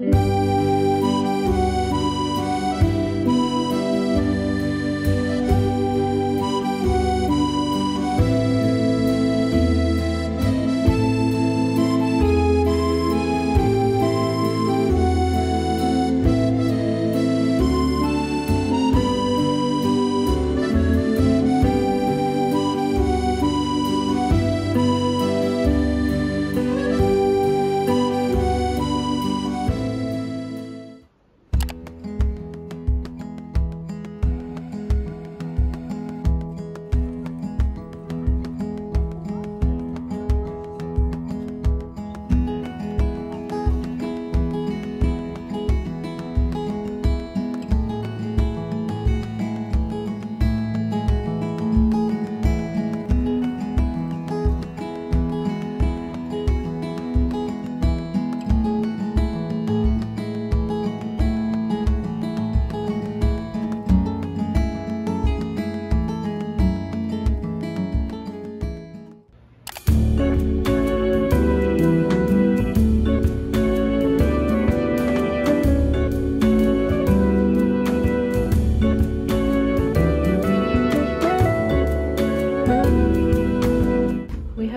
We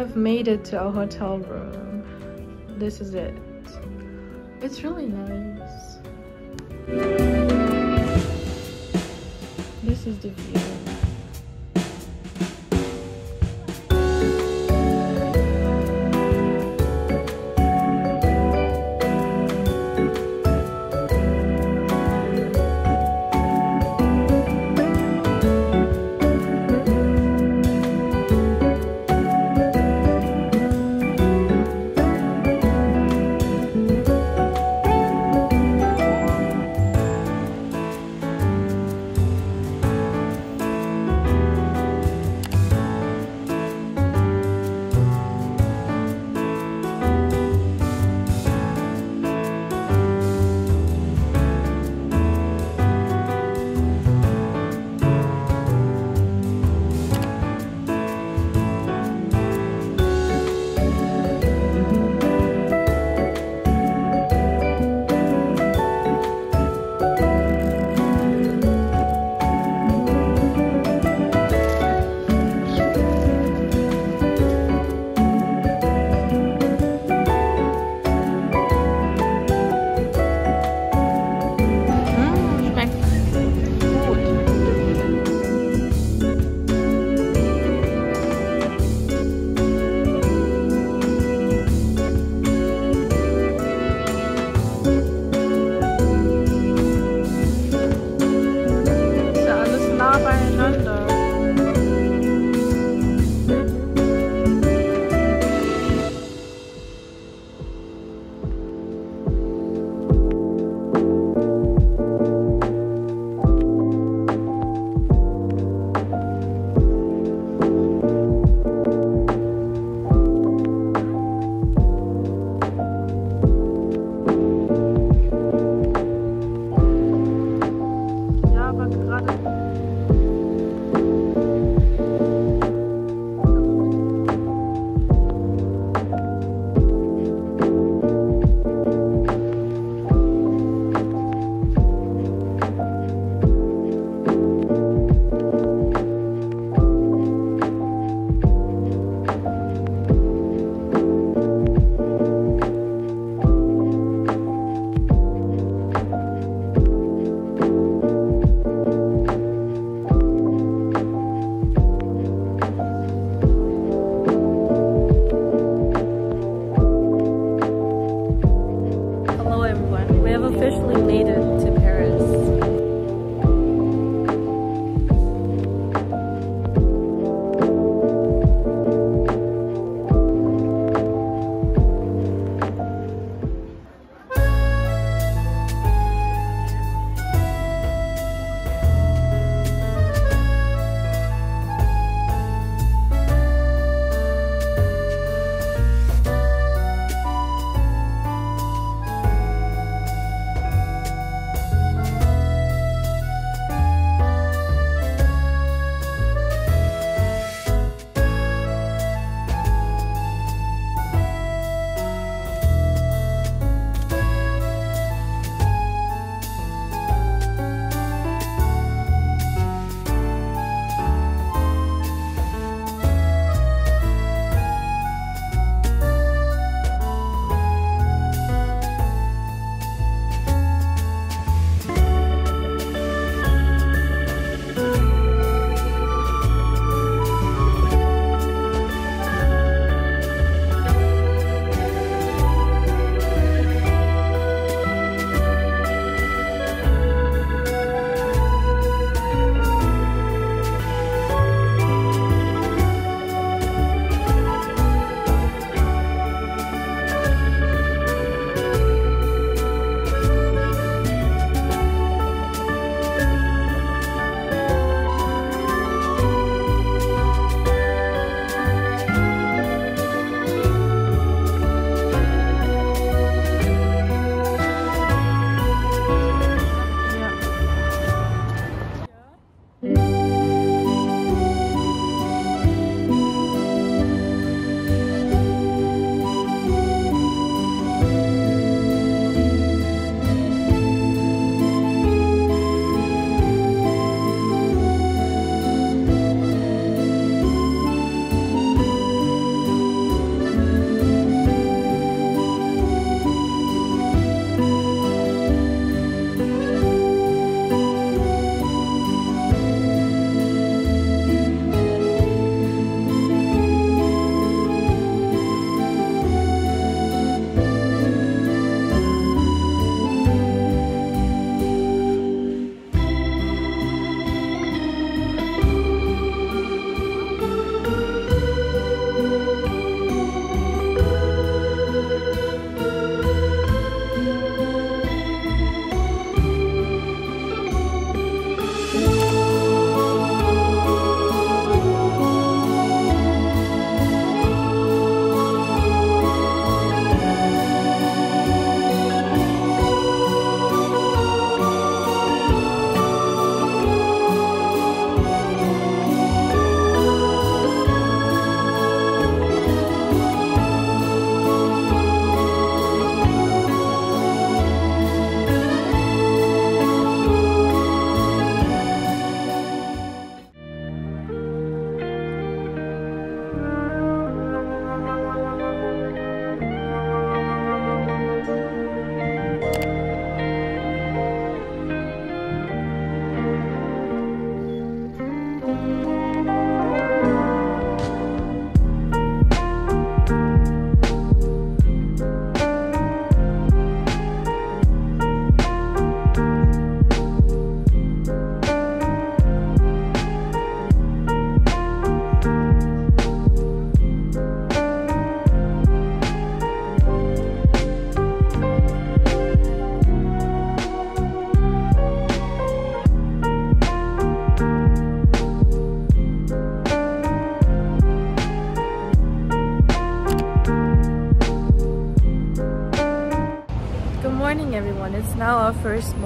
have made it to our hotel room. This is it. It's really nice. This is the view.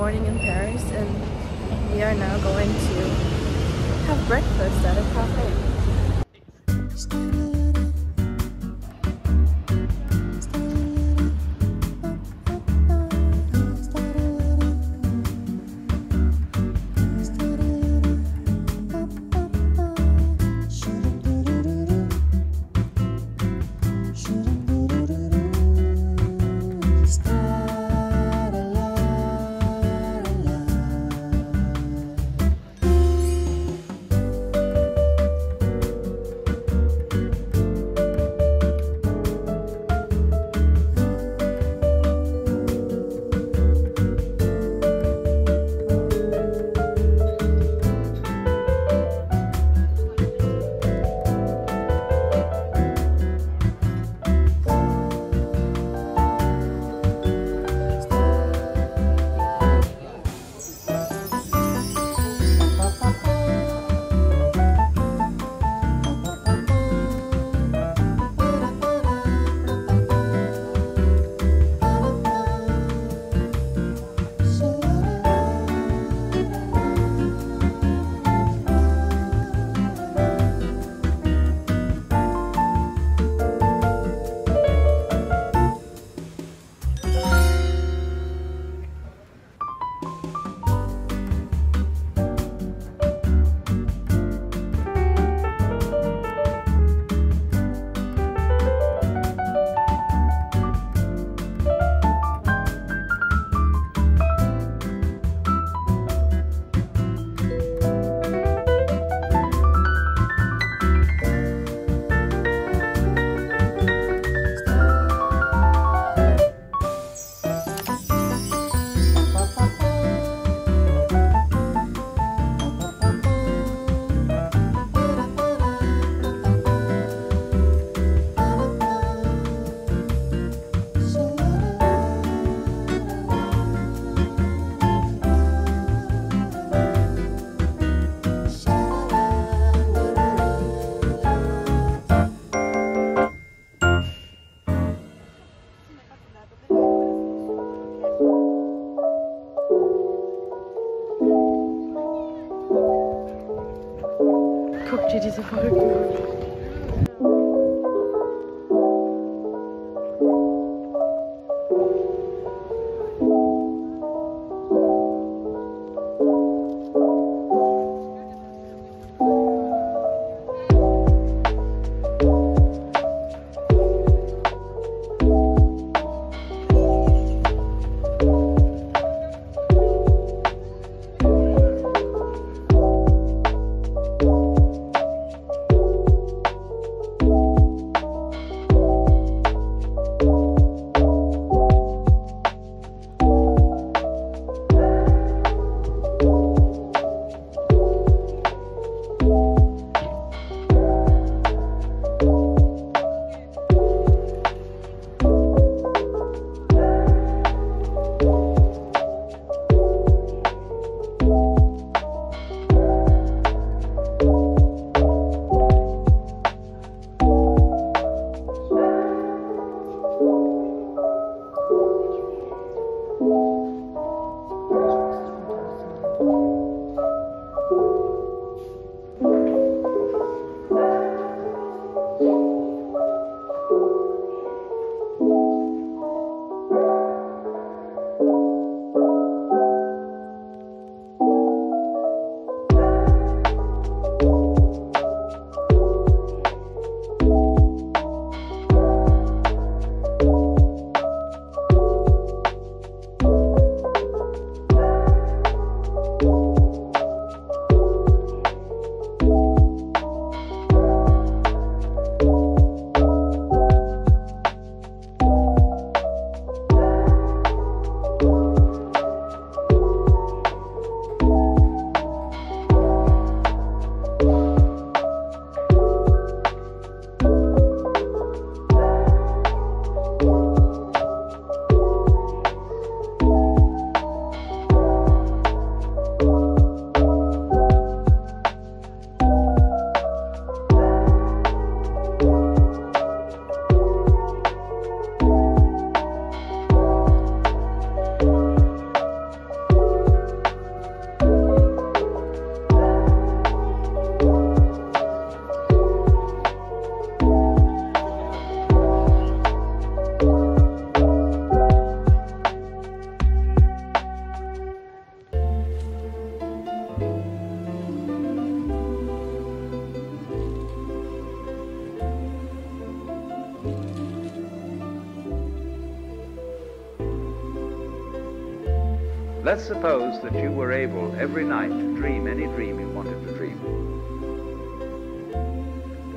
Morning in Paris and we are now going to have breakfast at a cafe. Let's suppose that you were able every night to dream any dream you wanted to dream.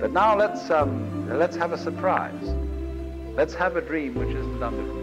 But now let's, um, let's have a surprise. Let's have a dream which isn't under control.